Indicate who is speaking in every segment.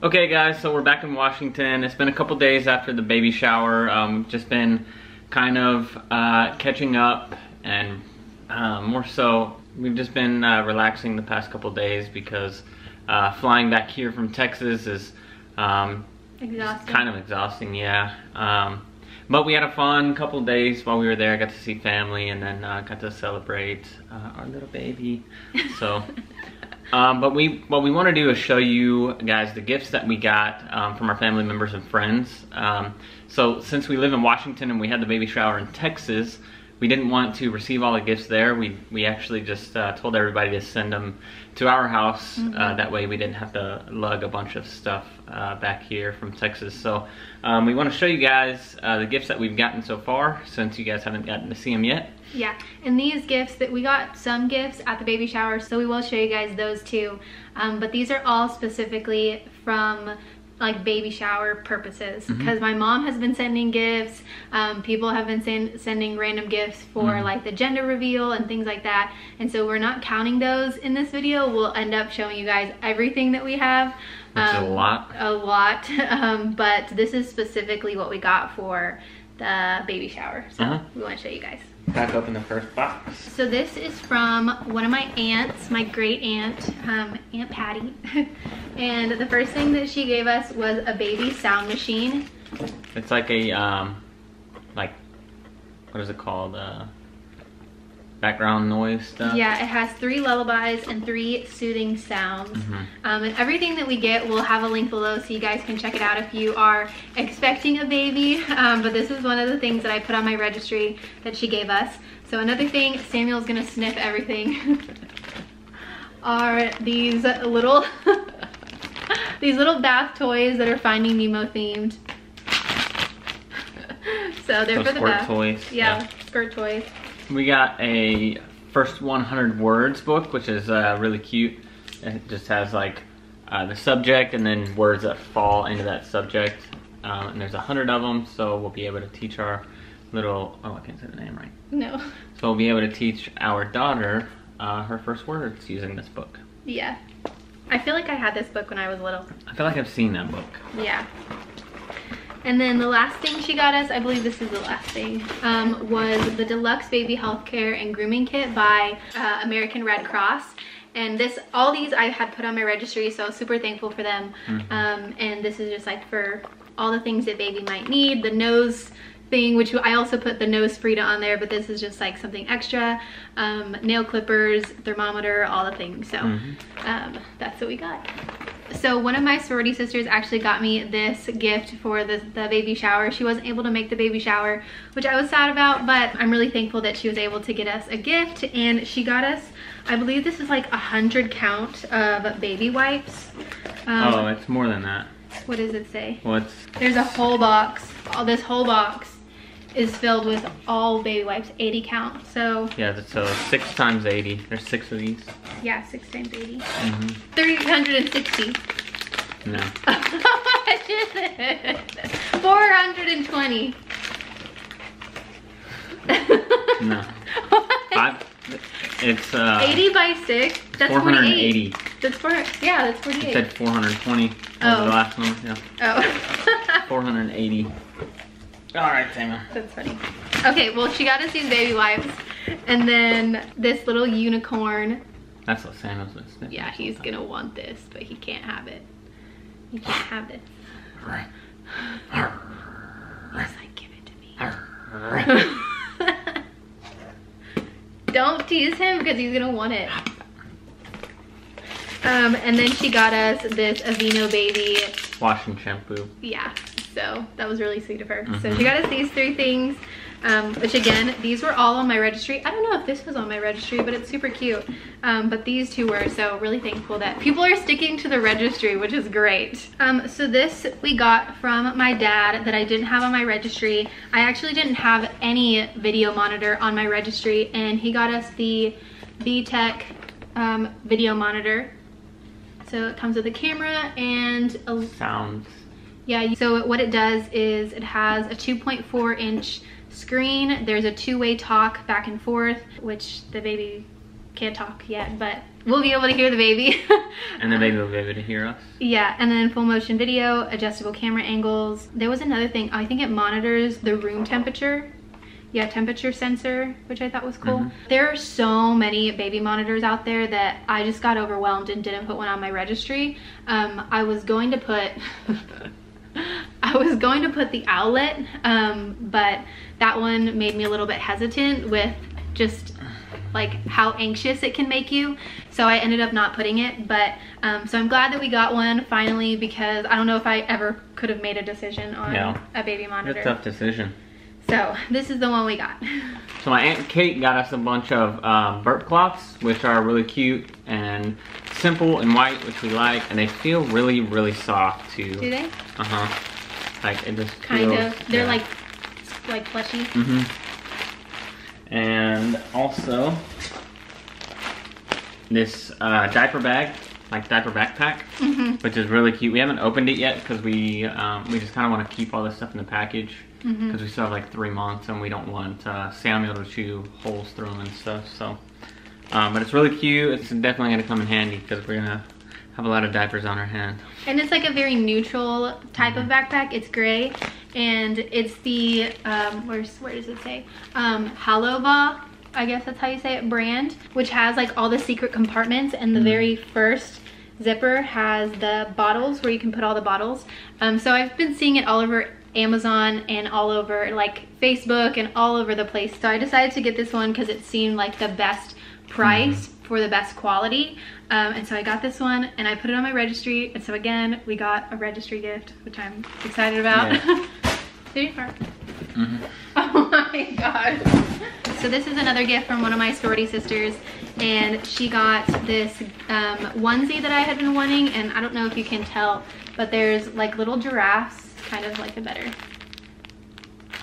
Speaker 1: Okay guys, so we're back in Washington. It's been a couple days after the baby shower. Um, we've just been kind of uh, catching up and uh, more so, we've just been uh, relaxing the past couple days because uh, flying back here from Texas is um,
Speaker 2: Exhausting.
Speaker 1: kind of exhausting, yeah. Um, but we had a fun couple days while we were there. I got to see family and then uh, got to celebrate uh, our little baby. So um, but we, what we want to do is show you guys the gifts that we got um, from our family members and friends. Um, so since we live in Washington and we had the baby shower in Texas, we didn't want to receive all the gifts there. We we actually just uh, told everybody to send them to our house.
Speaker 2: Mm-hmm.
Speaker 1: Uh, that way we didn't have to lug a bunch of stuff uh, back here from Texas. So um, we want to show you guys uh, the gifts that we've gotten so far since you guys haven't gotten to see them yet.
Speaker 2: Yeah, and these gifts that we got some gifts at the baby shower, so we will show you guys those too. Um, but these are all specifically from like baby shower purposes. Because my mom has been sending gifts. Um, people have been sen- sending random gifts for like the gender reveal and things like that. And so we're not counting those in this video. We'll end up showing you guys everything that we have.
Speaker 1: Which is a lot.
Speaker 2: a lot. Um, but this is specifically what we got for the baby shower. So
Speaker 1: Uh-huh.
Speaker 2: we want to show you guys
Speaker 1: Back open the first box.
Speaker 2: so this is from one of my aunts, my great aunt, um, Aunt Patty. and the first thing that she gave us was a baby sound machine.
Speaker 1: It's like a um, like what is it called? Uh, background noise stuff.
Speaker 2: Yeah, it has three lullabies and three soothing sounds.
Speaker 1: Mhm.
Speaker 2: Um, and everything that we get, we'll have a link below so you guys can check it out if you are expecting a baby. Um, but this is one of the things that I put on my registry that she gave us. So another thing, Samuel's gonna sniff everything, are these little, these little bath toys that are Finding Nemo themed. so they're for the
Speaker 1: squirt
Speaker 2: bath.
Speaker 1: toys.
Speaker 2: Yeah, squirt toys.
Speaker 1: We got a first 100 words book, which is uh, really cute. It just has like uh, the subject and then words that fall into that subject. Um, and there's a hundred of them, so we'll be able to teach our little. Oh, I can't say the name right.
Speaker 2: No.
Speaker 1: So we'll be able to teach our daughter uh, her first words using this book.
Speaker 2: Yeah. I feel like I had this book when I was little.
Speaker 1: I feel like I've seen that book.
Speaker 2: Yeah. And then the last thing she got us, I believe this is the last thing, um, was the Deluxe Baby Healthcare and Grooming Kit by uh, American Red Cross. And this, all these I had put on my registry, so I was super thankful for them. Um, and this is just like for all the things that baby might need. The nose thing, which I also put the NoseFrida on there, but this is just like something extra. Um, nail clippers, thermometer, all the things. So um, that's what we got. So one of my sorority sisters actually got me this gift for the, the baby shower. She wasn't able to make the baby shower, which I was sad about, but I'm really thankful that she was able to get us a gift. And she got us, I believe this is like a hundred count of baby wipes. Um,
Speaker 1: oh, it's more than that.
Speaker 2: What does it say?
Speaker 1: What's?
Speaker 2: There's a whole box. All this whole box is filled with all baby wipes, 80 count. So
Speaker 1: yeah, that's so six times 80. There's six of these.
Speaker 2: yeah, six times 80.
Speaker 1: hmm
Speaker 2: 360.
Speaker 1: No.
Speaker 2: How much is it? 420.
Speaker 1: No. Five. It's uh.
Speaker 2: 80 by 6. That's
Speaker 1: 480.
Speaker 2: 48. That's four. Yeah, that's
Speaker 1: It
Speaker 2: 48.
Speaker 1: said 420 was
Speaker 2: Oh.
Speaker 1: the last one. Yeah.
Speaker 2: oh.
Speaker 1: 480. All right, Tama.
Speaker 2: That's funny. Okay, well, she got us these baby wipes. And then this little unicorn.
Speaker 1: That's what Samuel's gonna sniff.
Speaker 2: Yeah, he's gonna want this, but he can't have it. He can't have this. Yes, I give it to me. Don't tease him because he's gonna want it. Um, and then she got us this Aveeno baby.
Speaker 1: Washing shampoo.
Speaker 2: Yeah, so that was really sweet of her. So
Speaker 1: Mhm.
Speaker 2: she got us these three things, um, which again, these were all on my registry. I don't know if this was on my registry, but it's super cute. Um, but these two were, so really thankful that people are sticking to the registry, which is great. Um, so this we got from my dad that I didn't have on my registry. I actually didn't have any video monitor on my registry, and he got us the VTech um, video monitor. So it comes with a camera and a
Speaker 1: Sounds.
Speaker 2: Yeah, so what it does is it has a 2.4 inch screen. There's a two-way talk back and forth, which the baby can't talk yet, but we'll be able to hear the baby.
Speaker 1: and the baby will be able to hear us.
Speaker 2: Yeah, and then full motion video, adjustable camera angles. There was another thing, I think it monitors the room temperature. Yeah, temperature sensor, which I thought was cool.
Speaker 1: Mhm.
Speaker 2: There are so many baby monitors out there that I just got overwhelmed and didn't put one on my registry. Um, I was going to put, I was going to put the Owlet, um, but that one made me a little bit hesitant with just like how anxious it can make you so i ended up not putting it but um, so i'm glad that we got one finally because i don't know if i ever could have made a decision on
Speaker 1: Yeah.
Speaker 2: a baby monitor.
Speaker 1: It's a tough decision.
Speaker 2: so this is the one we got
Speaker 1: So my Aunt Kate got us a bunch of um, burp cloths, which are really cute and simple and white, which we like, and they feel really, really soft too.
Speaker 2: do they
Speaker 1: Uh-huh. Like it just
Speaker 2: kind of they're
Speaker 1: yeah.
Speaker 2: like like plushy Mm
Speaker 1: hmm And also this uh, diaper bag, like diaper backpack,
Speaker 2: hmm
Speaker 1: which is really cute. We haven't opened it yet because we um, we just kind of want to keep all this stuff in the package
Speaker 2: hmm
Speaker 1: because we still have like three months and we don't want uh, Samuel to chew holes through them and stuff. So, um, but it's really cute. It's definitely gonna come in handy because we're gonna have a lot of diapers on her hand.
Speaker 2: and it's like a very neutral type of backpack. It's gray and it's the um where's where does it say? Um HaloVa i guess that's how you say it brand which has like all the secret compartments and the
Speaker 1: Mhm.
Speaker 2: very first zipper has the bottles where you can put all the bottles. Um so i've been seeing it all over amazon and all over like facebook and all over the place. So i decided to get this one because it seemed like the best price for the best quality. Um, and so I got this one and I put it on my registry. And so again we got a registry gift which I'm excited about.
Speaker 1: Yeah.
Speaker 2: Fart?
Speaker 1: hmm
Speaker 2: Oh my god. So this is another gift from one of my sorority sisters and she got this um, onesie that I had been wanting and I don't know if you can tell but there's like little giraffes kind of like a better.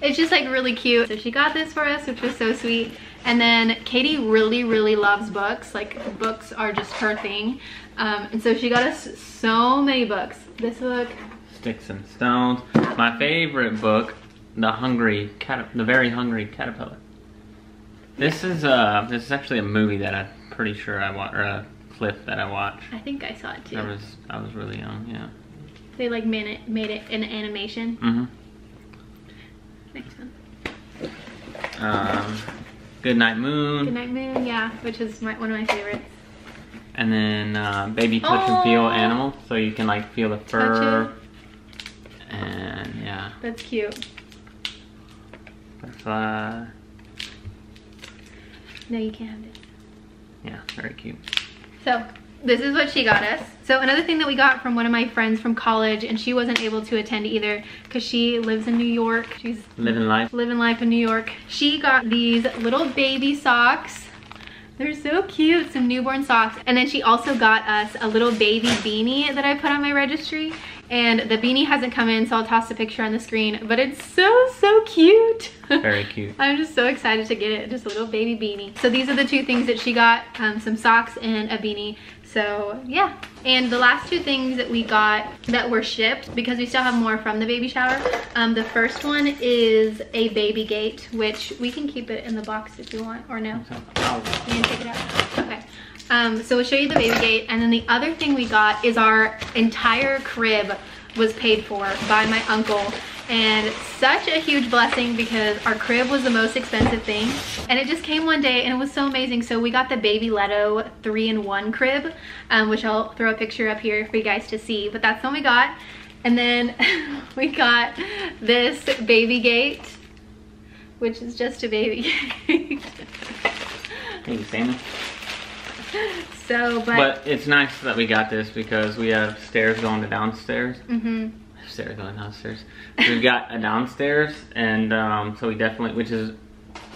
Speaker 2: It's just like really cute. So she got this for us which was so sweet and then Katie really really loves books like books are just her thing um, and so she got us so many books this book
Speaker 1: Sticks and Stones. My favorite book, The Hungry Cat, The Very Hungry Caterpillar. This is uh, this is actually a movie that I'm pretty sure I watched, or a clip that I watched.
Speaker 2: I think I saw it too
Speaker 1: I was I was really young, yeah.
Speaker 2: They like made it made it in animation.
Speaker 1: hmm
Speaker 2: Next one.
Speaker 1: Um, Good Night Moon,
Speaker 2: Good Night Moon, yeah, which is my, one of my favorites.
Speaker 1: and then uh, Baby Touch and Feel
Speaker 2: Oh.
Speaker 1: Animal, so you can like feel the fur. And yeah,
Speaker 2: That's cute.
Speaker 1: butterfly.
Speaker 2: No, you can't have it.
Speaker 1: Yeah, very cute.
Speaker 2: So this is what she got us. So another thing that we got from one of my friends from college, and she wasn't able to attend either because she lives in New York. She's
Speaker 1: Living life.
Speaker 2: living life in New York. She got these little baby socks. They're so cute, some newborn socks. And then she also got us a little baby beanie that I put on my registry. And the beanie hasn't come in, so I'll toss a picture on the screen. But it's so, so cute.
Speaker 1: Very cute.
Speaker 2: I'm just so excited to get it, just a little baby beanie. So these are the two things that she got, um, some socks and a beanie. So yeah. And the last two things that we got that were shipped, because we still have more from the baby shower. Um, the first one is a baby gate, which we can keep it in the box if you want, or no.
Speaker 1: So, I'll-
Speaker 2: You can take it out. Um, so we'll show you the baby gate. And then the other thing we got is our entire crib was paid for by my uncle. And such a huge blessing because our crib was the most expensive thing. And it just came one day and it was so amazing. So we got the Babyletto 3-in-1 crib, um, which I'll throw a picture up here for you guys to see. But that's the one we got. And then we got this baby gate, which is just a baby gate.
Speaker 1: Thank you, Sammy.
Speaker 2: So, but,
Speaker 1: But it's nice that we got this because we have stairs going to downstairs.
Speaker 2: hmm
Speaker 1: Stairs going downstairs. We've got a downstairs, and um, so we definitely, which is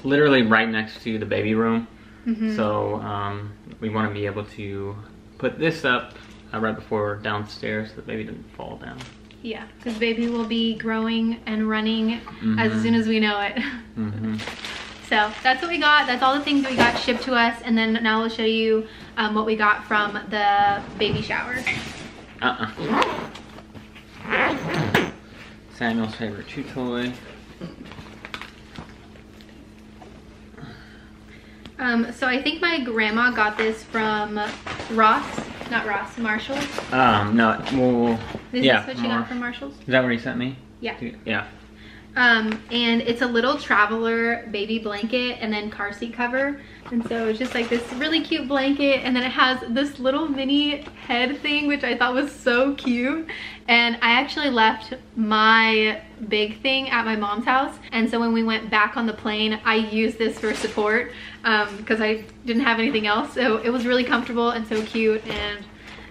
Speaker 1: literally right next to the baby room.
Speaker 2: hmm
Speaker 1: So um, we want to be able to put this up uh, right before downstairs so the baby doesn't fall down.
Speaker 2: yeah, because baby will be growing and running as
Speaker 1: Mhm.
Speaker 2: soon as we know it.
Speaker 1: hmm
Speaker 2: So that's what we got. That's all the things that we got shipped to us. And then now we'll show you um, what we got from the baby shower.
Speaker 1: Uh-uh. Samuel's favorite chew toy.
Speaker 2: Um, so I think my grandma got this from Ross, not Ross, Marshall.
Speaker 1: Um, no, well,
Speaker 2: Is
Speaker 1: yeah.
Speaker 2: this what you
Speaker 1: more.
Speaker 2: got from Marshalls?
Speaker 1: Is that what he sent me?
Speaker 2: Yeah.
Speaker 1: Yeah.
Speaker 2: Um, and it's a little traveler baby blanket and then car seat cover. And so it's just like this really cute blanket. And then it has this little mini head thing, which I thought was so cute. And I actually left my big thing at my mom's house. And so when we went back on the plane, I used this for support because I didn't have anything else. So it was really comfortable and so cute. And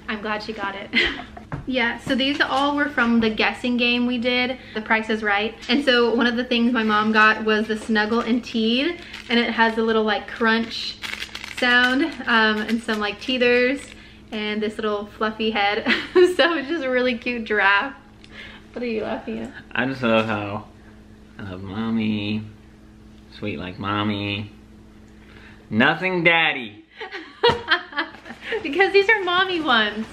Speaker 2: I'm glad she got it. yeah, so these all were from the guessing game we did, The Price is Right. And so one of the things my mom got was the Snuggle and Teed, and it has a little like crunch sound um, and some like teethers and this little fluffy head. so it's just a really cute giraffe. What are you laughing at?
Speaker 1: I just love how I love mommy, sweet like mommy, nothing daddy.
Speaker 2: because these are mommy ones.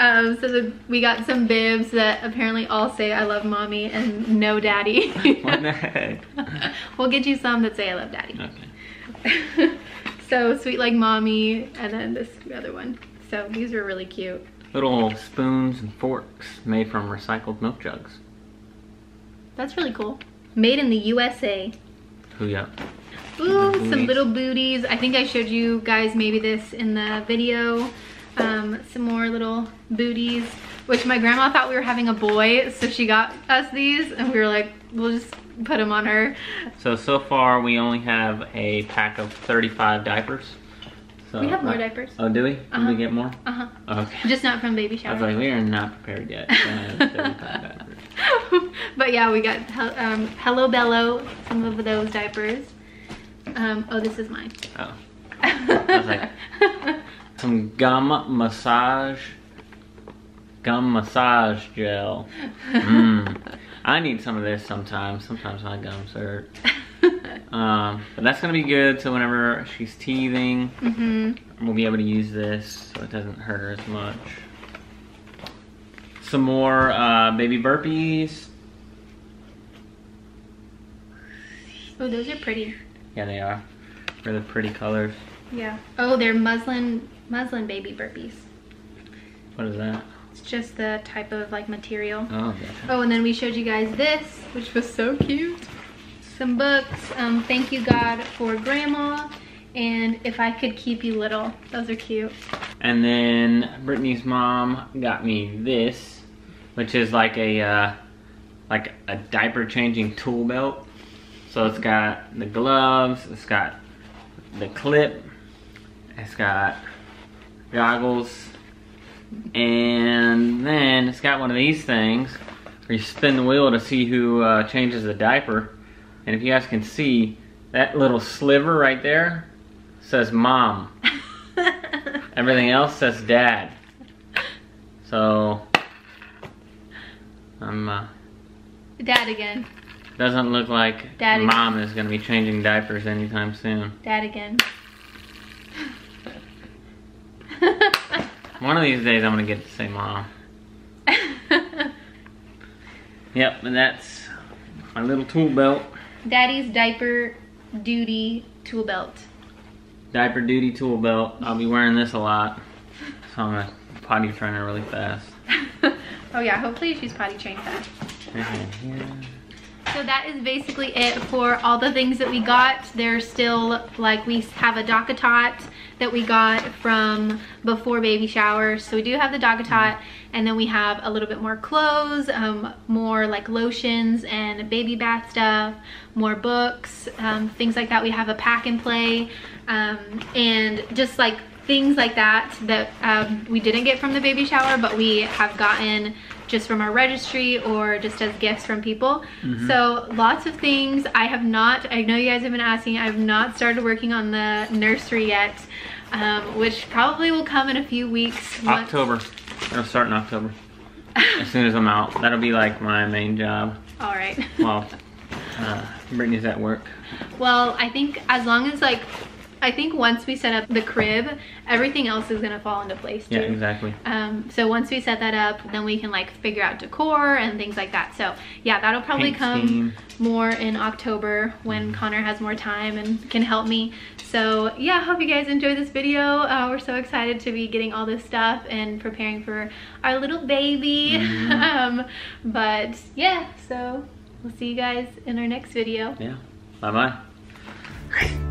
Speaker 2: Um, so the, we got some bibs that apparently all say I love mommy and no daddy.
Speaker 1: what the heck?
Speaker 2: we'll get you some that say I love daddy.
Speaker 1: Okay.
Speaker 2: so sweet like mommy and then this other one. So these are really cute.
Speaker 1: Little spoons and forks made from recycled milk jugs.
Speaker 2: That's really cool. Made in the USA.
Speaker 1: Who ya?
Speaker 2: Ooh, some little booties. I think I showed you guys maybe this in the video. Um, some more little booties, which my grandma thought we were having a boy, so she got us these, and we were like, we'll just put them on her.
Speaker 1: So, so far we only have a pack of 35 diapers. So,
Speaker 2: We have more
Speaker 1: uh,
Speaker 2: diapers.
Speaker 1: Oh, do we? Did
Speaker 2: Uh-huh.
Speaker 1: we get more?
Speaker 2: Uh-huh.
Speaker 1: Okay.
Speaker 2: Just not from baby
Speaker 1: shop.
Speaker 2: I
Speaker 1: was like, we are not prepared yet. to have 35 diapers.
Speaker 2: but yeah, we got um, Hello Bello, some of those diapers. Um, oh, this is mine.
Speaker 1: Oh. was like- Some gum massage, gum massage gel. Mmm. I need some of this sometimes. Sometimes my gums hurt. Um, but that's gonna be good. So whenever she's teething, mm
Speaker 2: -hmm.
Speaker 1: we'll be able to use this so it doesn't hurt her as much. Some more uh, baby burpees.
Speaker 2: Oh, those are pretty.
Speaker 1: Yeah, they are. They're the pretty colors.
Speaker 2: Yeah. Oh, they're muslin muslin baby burpees.
Speaker 1: What is that?
Speaker 2: It's just the type of like material.
Speaker 1: Oh, gotcha.
Speaker 2: Oh, and then we showed you guys this, which was so cute. Some books. Um, Thank you God for Grandma, and If I Could Keep You Little. Those are cute.
Speaker 1: And then Brittani's mom got me this, which is like a uh, like a diaper changing tool belt. So it's got the gloves, it's got the clip, it's got goggles, and then it's got one of these things where you spin the wheel to see who uh, changes the diaper. And if you guys can see, that little sliver right there says mom. Everything else says dad. So, um, uh,
Speaker 2: Dad again.
Speaker 1: doesn't look like
Speaker 2: Daddy.
Speaker 1: mom is gonna be changing diapers anytime soon.
Speaker 2: Dad again.
Speaker 1: One of these days I'm gonna get to say mom. Yep, and that's my little tool belt.
Speaker 2: Daddy's diaper duty tool belt.
Speaker 1: Diaper duty tool belt. I'll be wearing this a lot. So I'm gonna potty train her really fast.
Speaker 2: oh yeah, hopefully she's potty trained fast.
Speaker 1: Yeah.
Speaker 2: So that is basically it for all the things that we got. There's still, like, we have a DockATot that we got from before baby shower. So we do have the DockATot, and then we have a little bit more clothes, um, more like lotions and baby bath stuff, more books, um, things like that. We have a pack and play, um, and just like things like that that um, we didn't get from the baby shower, but we have gotten just from our registry or just as gifts from people. So lots of things. I have not, I know you guys have been asking, I have not started working on the nursery yet, um, which probably will come in a few weeks.
Speaker 1: October. It'll start in October. As soon as I'm out. That'll be like my main job.
Speaker 2: All right.
Speaker 1: Well, uh, Brittani's at work.
Speaker 2: Well, I think as long as like I think once we set up the crib, everything else is gonna fall into place too.
Speaker 1: Yeah, exactly.
Speaker 2: Um, so once we set that up, then we can like figure out decor and things like that. So yeah, that'll probably
Speaker 1: Paint
Speaker 2: come
Speaker 1: scheme.
Speaker 2: more in October when Connor has more time and can help me. So yeah, hope you guys enjoyed this video. Uh, we're so excited to be getting all this stuff and preparing for our little baby.
Speaker 1: Mhm.
Speaker 2: um, but yeah, so we'll see you guys in our next video.
Speaker 1: Yeah. Bye bye.